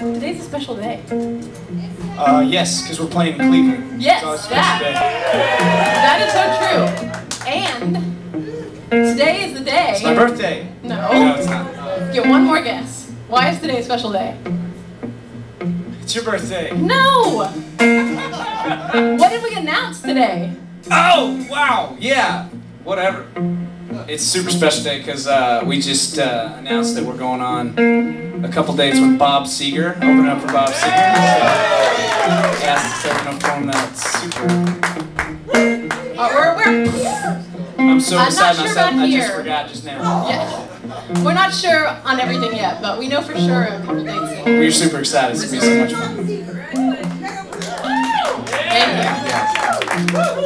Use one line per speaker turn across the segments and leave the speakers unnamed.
Today's a special day.
Uh, yes, because we're playing in Cleveland.
Yes,
So it's a special
that.
day.
That is so true. And today is the day.
It's my birthday.
No.
No, it's not.
Get one more guess. Why is today a special day?
It's your birthday.
No! what did we announce today?
Oh, wow, yeah, whatever. It's a super special day because uh, we just uh, announced that we're going on a couple dates with Bob Seger, opening up for Bob Seger. So, yes, open up for him. That's super.
Uh, we're, we're,
I'm so
I'm not
beside
sure
myself. I just forgot just now.
yeah. We're not sure on everything yet, but we know for sure a couple in.
We're super excited. It's gonna be so much fun.
Thank you.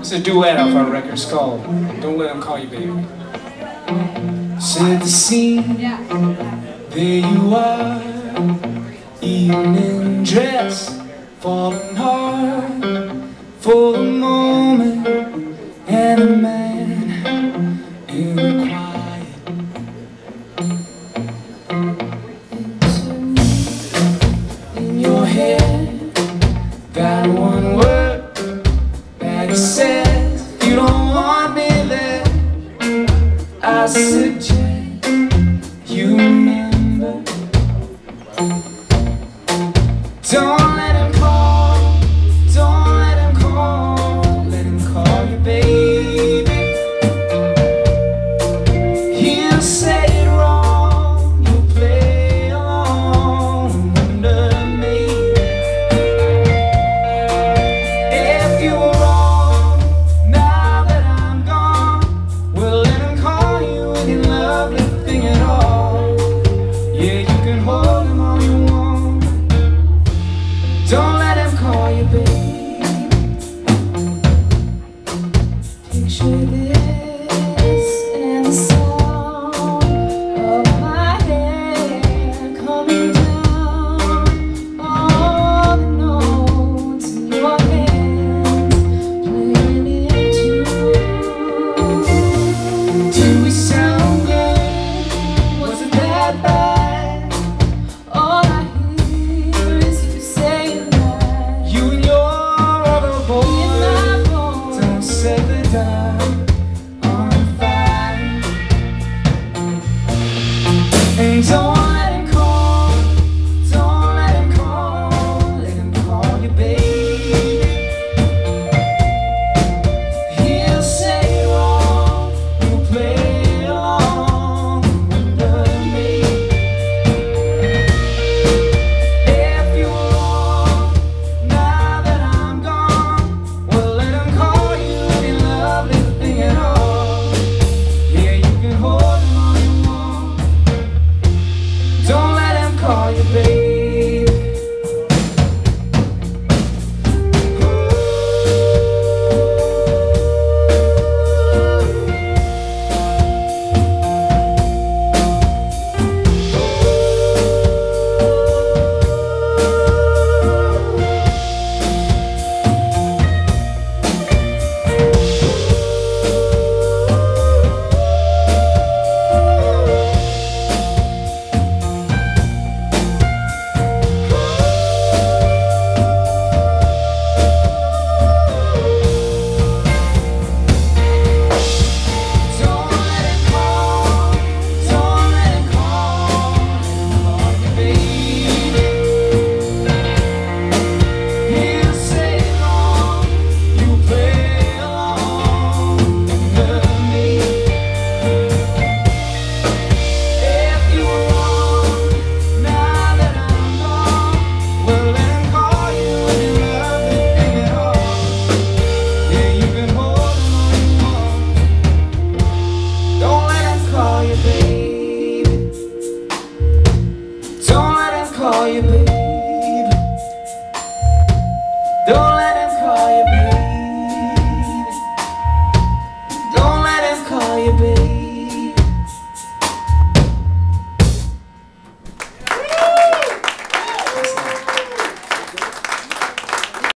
It's a duet off our record. It's called "Don't Let Him Call You Baby." Set the scene. There you are, evening dress, falling hard for